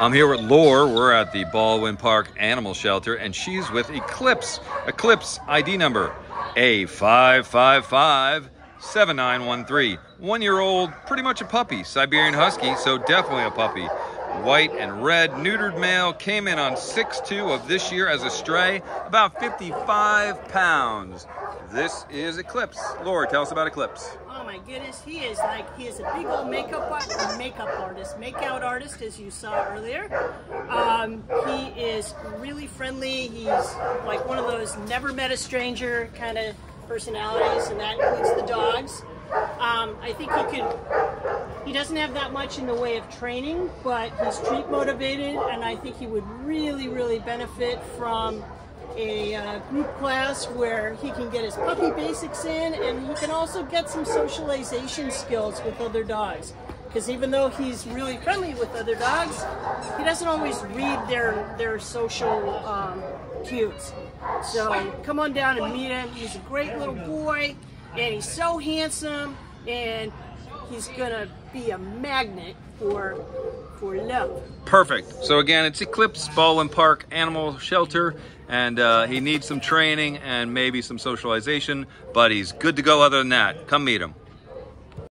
I'm here with Lore. We're at the Baldwin Park Animal Shelter, and she's with Eclipse. Eclipse ID number A5557913. One year old, pretty much a puppy. Siberian Husky, so definitely a puppy. White and red, neutered male, came in on 6'2 of this year as a stray, about 55 pounds. This is Eclipse. Lore, tell us about Eclipse. Oh my goodness, he is like he is a big old makeup art, makeup artist, makeout artist, as you saw earlier. Um, he is really friendly. He's like one of those never met a stranger kind of personalities, and that includes the dogs. Um, I think he could. He doesn't have that much in the way of training, but he's treat motivated, and I think he would really, really benefit from a uh, group class where he can get his puppy basics in and he can also get some socialization skills with other dogs. Because even though he's really friendly with other dogs, he doesn't always read their, their social um, cues. So come on down and meet him. He's a great little boy and he's so handsome and he's gonna be a magnet for for love. Perfect. So again, it's Eclipse Baldwin Park Animal Shelter, and uh, he needs some training and maybe some socialization, but he's good to go other than that. Come meet him.